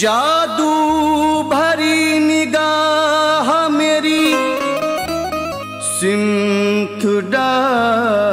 जादू भरी निगाह मेरी सिंथ डाल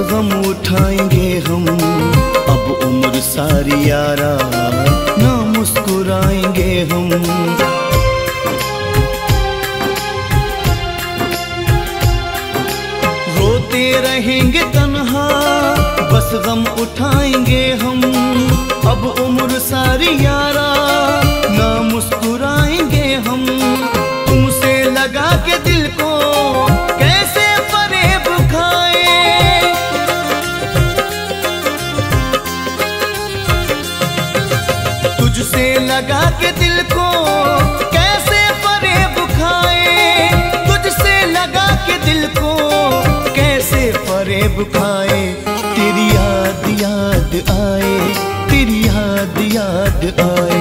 गम उठाएँगे हम। अब उम्र सारी यारा, ना मुस्कुराएँगे हम। रोते रहेंगे तन्हा, बस गम उठाएँगे हम। अब उम्र सारी यारा, ना मुस्कुराएँगे हम। तुमसे लगा के दिल को के दिल को कैसे फरेब खाए? तुझसे लगा के दिल को कैसे फरेब खाए? तेरी याद याद आए, तेरी याद याद आए।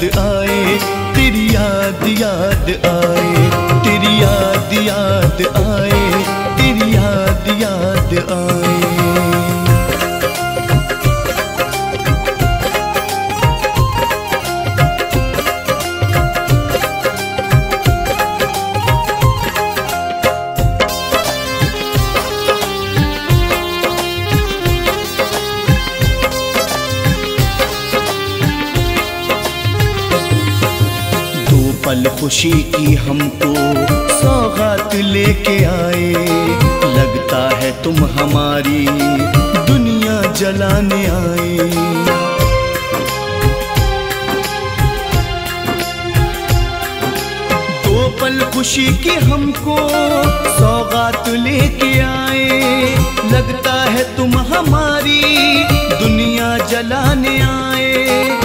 याद आए तेरी याद याद आए तेरी याद याद आए तेरी याद याद आए। की हमको। सौगात लेके आए। लगता है तुम हमारी दुनिया जलाने आए। दो पल खुशी की हमको सौगात लेके आए। लगता है तुम हमारी दुनिया जलाने आए।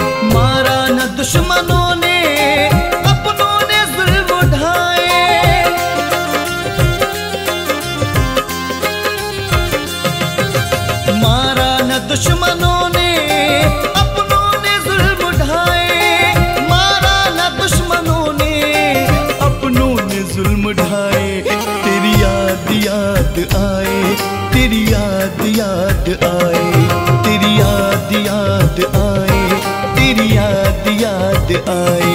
आई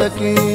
सकी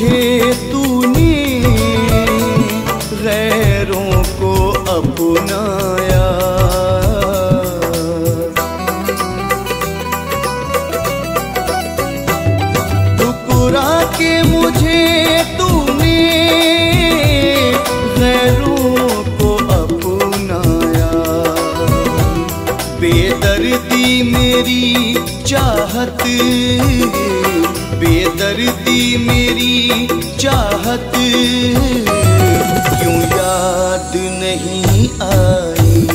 perdido बात क्यों याद नहीं आई?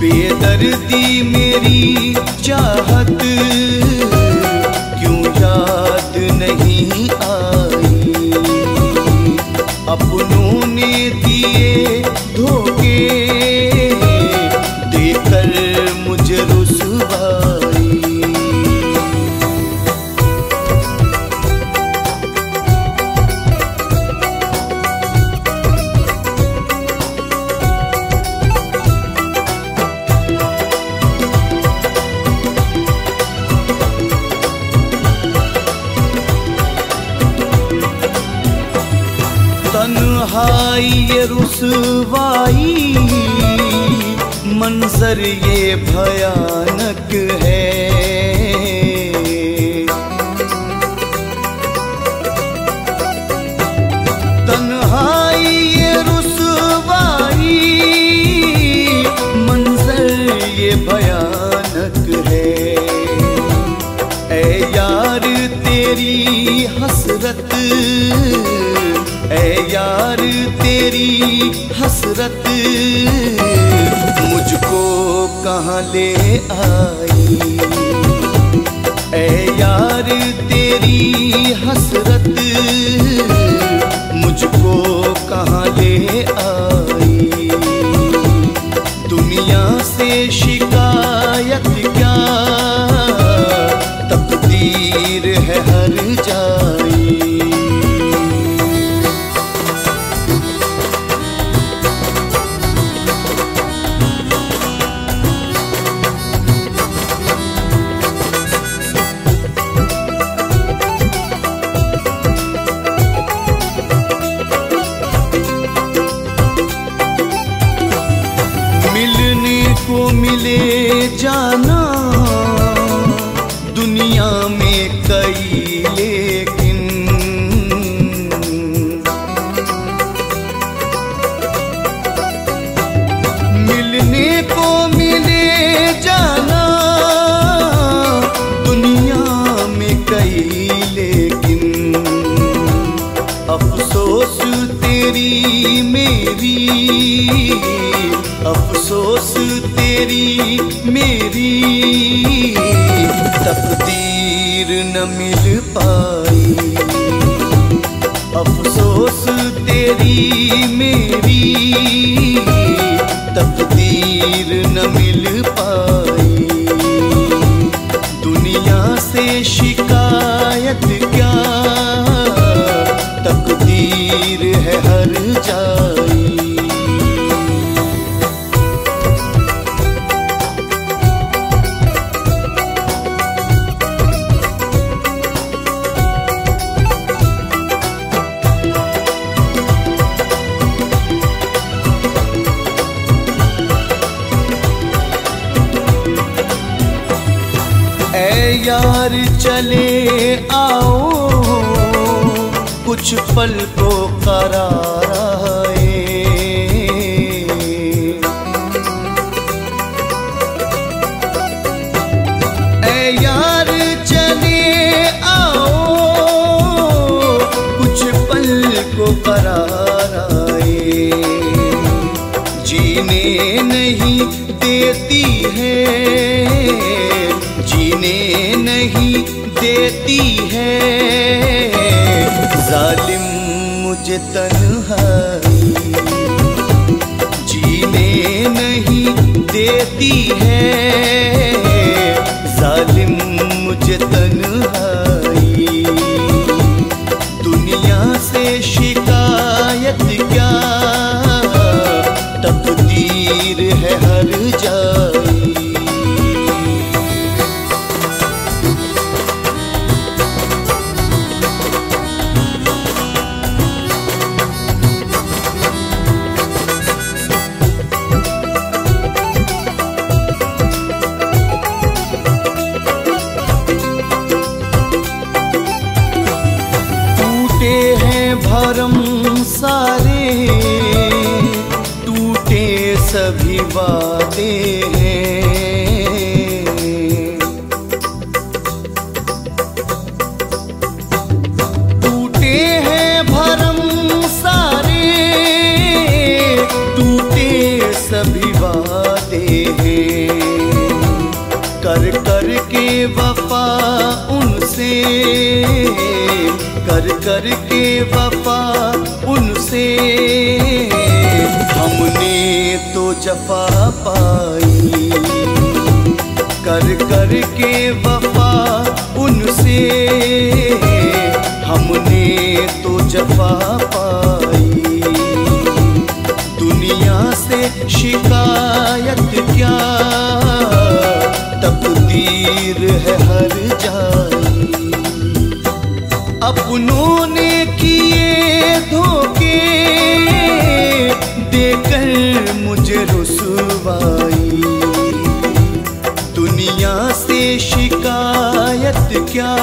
बेदर्दी मेरी चाहत आ पाई। अफसोस तेरी मेरी, तकदीर न मिल पाई। दुनिया से शिकायत क्या? तकदीर है हर जाई। पल को करार आए ऐ यार चले आओ, कुछ पल को करार आए जीने नहीं देती है, जीने नहीं देती है। जालिम मुझे तन्हाई। जीने नहीं देती है। जालिम मुझे तन्हाई। दुनिया से शिकायत क्या? तकदीर है के वफा उनसे, कर कर के वफा उनसे। हमने तो जफा पाई, कर कर के वफा उनसे। हमने तो जफा पाई, दुनिया से शिकायत क्या तकदीर है हर जाई अपनों ने किए धोखे, देकर मुझे रुसवाई। दुनिया से शिकायत क्या?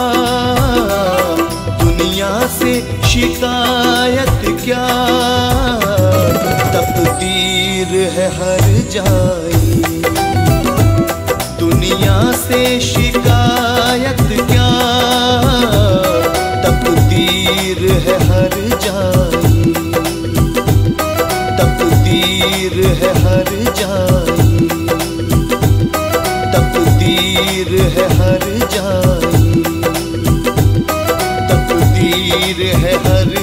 दुनिया से शिकायत क्या? तकदीर है हर जाई दुनिया से शिकायत क्या? तकदीर है हर जाई तकदीर है हर तकदीर है हर तकदीर है हर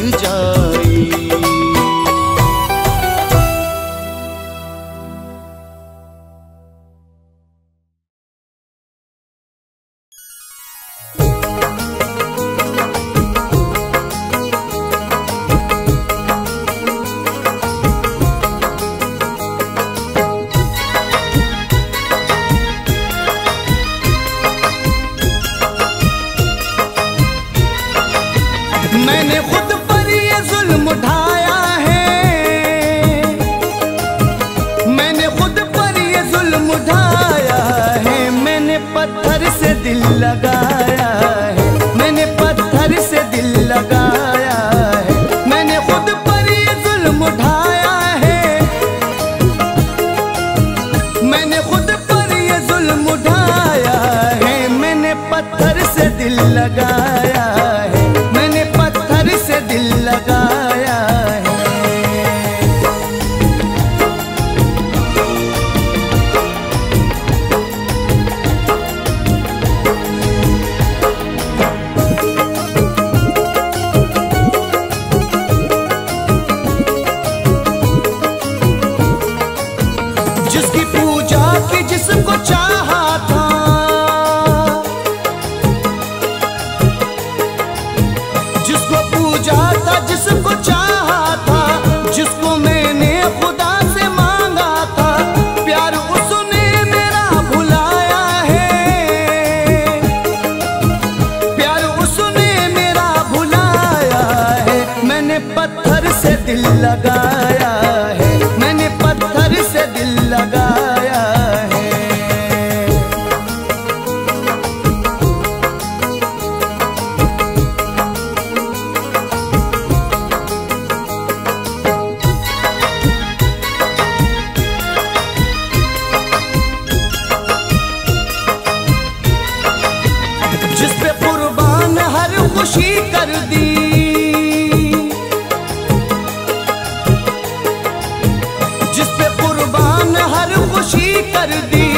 कर दी जिस पे कुर्बान हर खुशी कर दी